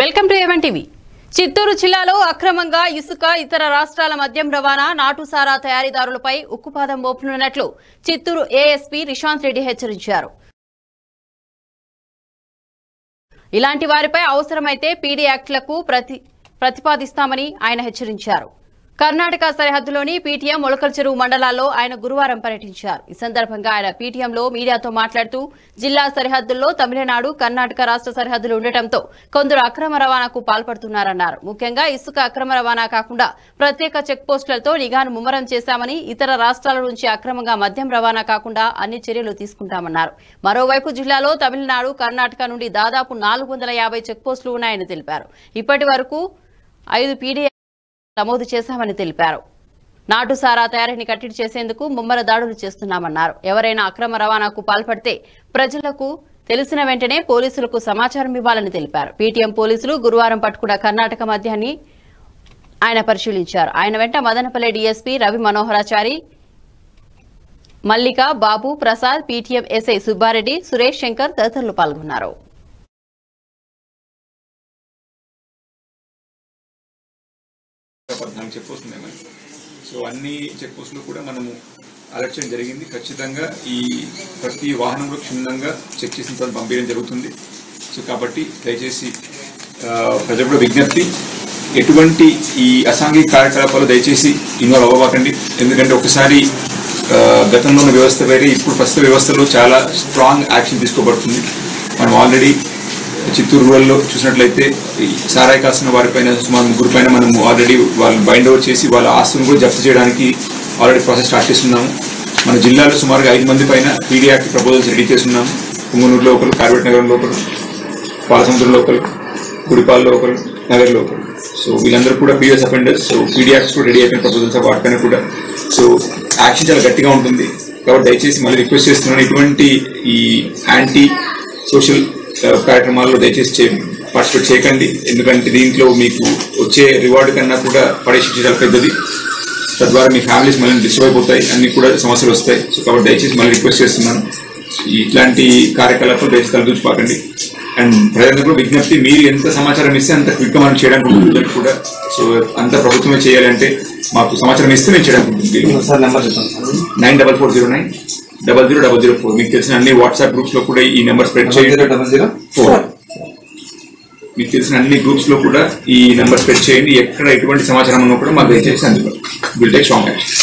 Welcome to even TV Chittoor జిల్లాలో అక్రమంగా ఇసుక ఇతర రాష్ట్రాల మద్యం రవాణా నాటుసారా తయారీదారులపై ఉక్కుపాదం మోపునున్నట్లు చిత్తూరు ఏఎస్పీ రిషాంత్ రెడ్డి హెచ్చరించారు. ఇలాంటి వారిపై అవసరమైతే పీడీ యాక్ట్లకు ప్రతి ప్రతిపాదిస్తామని ఆయన హెచ్చరించారు. కర్ణాటక సరిహద్దులోని పీటీఎం మొలకల చెరువు మండలాల్లో ఆయన గురువారం పర్యటించారు. ఈ సందర్భంగా ఆయన పీటీఎంలో మీడియాతో మాట్లాడుతూ జిల్లా సరిహద్దుల్లో తమిళనాడు కర్ణాటక రాష్ట్ర సరిహద్దులు ఉండటంతో కొందరు అక్రమ రవాణాకు పాల్పడుతున్నారన్నారు. ముఖ్యంగా ఇసుక అక్రమ రవాణా కాకుండా ప్రత్యేక చెక్ పోస్టులతో నిఘాను ముమ్మరం చేశామని ఇతర రాష్ట్రాల నుంచి అక్రమంగా మద్యం రవాణా కాకుండా అన్ని చర్యలు తీసుకుంటామన్నారు. మరోవైపు జిల్లాలో తమిళనాడు కర్ణాటక నుండి దాదాపు నాలుగు వందల యాభై చెక్ పోస్టులు ఉన్నాయని తెలిపారు. ఇప్పటి వరకు ఐదు పీడీ నమోదు చేశామని తెలిపారు. నాటు సారా తయారీని కట్టడి చేసేందుకు ముమ్మర దాడులు చేస్తున్నామన్నారు. ఎవరైనా అక్రమ రవాణాకు పాల్పడితే ప్రజలకు తెలిసిన వెంటనే పోలీసులకు సమాచారం ఇవ్వాలని తెలిపారు. పీటీఎం పోలీసులు గురువారం పట్టుకున్న కర్ణాటక మద్యాన్ని ఆయన పరిశీలించారు. ఆయన వెంట Madanapalle DSP Ravi Manoharachari Mallika Babu Prasad PTM SI Subbareddy Suresh Shankar తదితరులు పాల్గొన్నారు. పద్నాలుగు చెక్ పోస్టులు ఉన్నాయి సో అన్ని చెక్ పోస్టులు కూడా మనము అలర్ట్ చేయడం జరిగింది. ఖచ్చితంగా ఈ ప్రతి వాహనంలో క్షుణ్ణంగా చెక్ చేసిన తర్వాత పంపించడం జరుగుతుంది. సో కాబట్టి దయచేసి ప్రజలకు విజ్ఞప్తి ఎటువంటి ఈ అసాంఘిక కార్యకలాపాలు దయచేసి ఇన్వాల్వ్ అవ్వకండి. ఎందుకంటే ఒకసారి గతంలో ఉన్న వ్యవస్థ వేరే ఇప్పుడు ప్రస్తుత వ్యవస్థలో చాలా స్ట్రాంగ్ యాక్షన్ తీసుకోబడుతుంది. మనం ఆల్రెడీ చిత్తూరు రూరల్లో చూసినట్లయితే ఈ సారాయి కాసిన వారిపైన సుమారు ముగ్గురు పైన మనం ఆల్రెడీ వాళ్ళు బైండ్ ఓవర్ చేసి వాళ్ళ ఆస్తులను కూడా జప్తు చేయడానికి ఆల్రెడీ ప్రాసెస్ స్టార్ట్ చేస్తున్నాము. మన జిల్లాలో సుమారుగా ఐదు మంది పైన పీడీ యాక్ట్ ప్రపోజల్స్ రెడీ చేస్తున్నాం పుంగనూరులో ఒకరు కార్వేట్ నగరంలో ఒకరు పాలసముద్రంలో ఒకరు గుడిపాల్లో ఒకరు నగర్లో ఒకరు. సో వీళ్ళందరూ కూడా పీఎస్ అఫెండర్స్ సో పీడియాక్స్ కూడా రెడీ అయిపోయిన ప్రపోజల్స్ వాటిపైన కూడా. సో యాక్షన్ చాలా గట్టిగా ఉంటుంది. కాబట్టి దయచేసి మళ్ళీ రిక్వెస్ట్ చేస్తున్నాను. ఇటువంటి ఈ యాంటీ సోషల్ కార్యక్రమాల్లో దయచేసి పార్టిసిపేట్ చేయకండి. ఎందుకంటే దీంట్లో మీకు వచ్చే రివార్డ్ కన్నా కూడా పడే శిక్ష చాలా పెద్దది. తద్వారా మీ ఫ్యామిలీస్ మళ్ళీ డిస్టర్బ్ అయిపోతాయి. అన్ని కూడా సమస్యలు వస్తాయి. సో కాబట్టి దయచేసి మళ్ళీ రిక్వెస్ట్ చేస్తున్నాను. ఇట్లాంటి కార్యకలాపాలు దయచేసి తలదూచిపోకండి అండ్ ప్రజలకు విజ్ఞప్తి మీరు ఎంత సమాచారం ఇస్తే అంత క్విక్ మనం చేయడానికి ఉంటుంది కూడా. సో అంత ప్రభుత్వమే చేయాలంటే మాకు సమాచారం ఇస్తే మేము చేయడానికి ఉంటుంది. Nine double four zero nine. Double zero double zero four మీకు తెలిసిన అన్ని వాట్సాప్ గ్రూప్స్లో కూడా ఈ నెంబర్ స్ప్రెడ్ చేయండి. డబల్ జీరో ఫోర్ మీకు తెలిసిన అన్ని గ్రూప్స్లో కూడా ఈ నెంబర్ స్ప్రెడ్ చేయండి. ఎక్కడ ఎటువంటి సమాచారం ఉన్నా కూడా మాకు దయచేసి అందుబాటు విల్ టేక్ స్ట్రాంగ్ యాక్షన్